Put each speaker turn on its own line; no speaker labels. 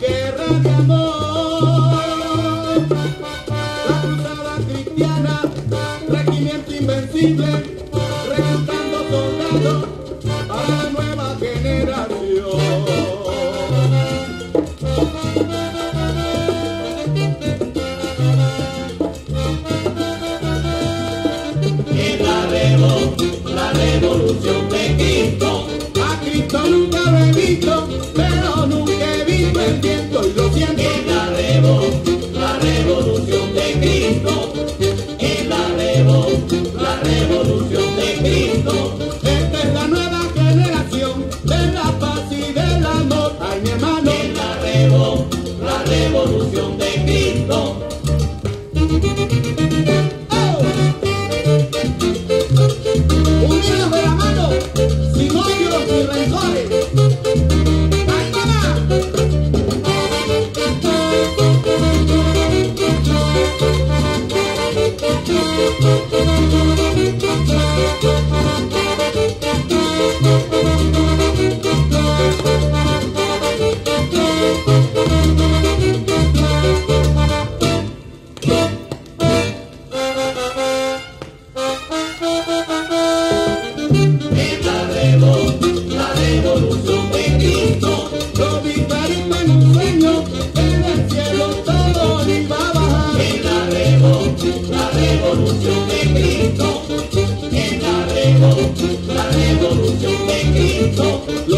guerra de amor. La cruzada cristiana, regimiento invencible, reventando soldados.
olvido.
revolución de Cristo, en la revolución, la revolución de Cristo.